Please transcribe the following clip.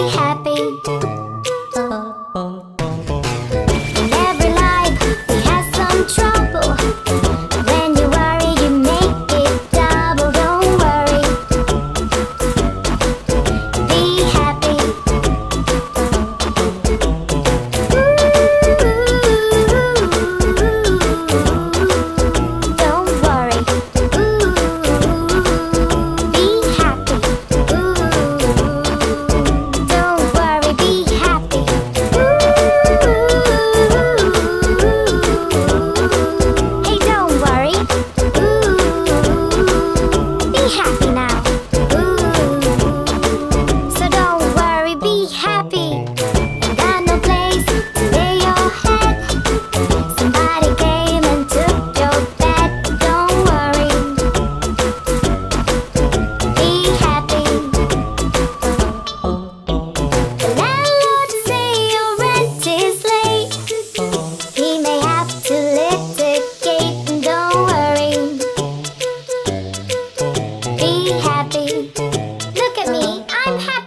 happy. happy. Look at me, I'm happy.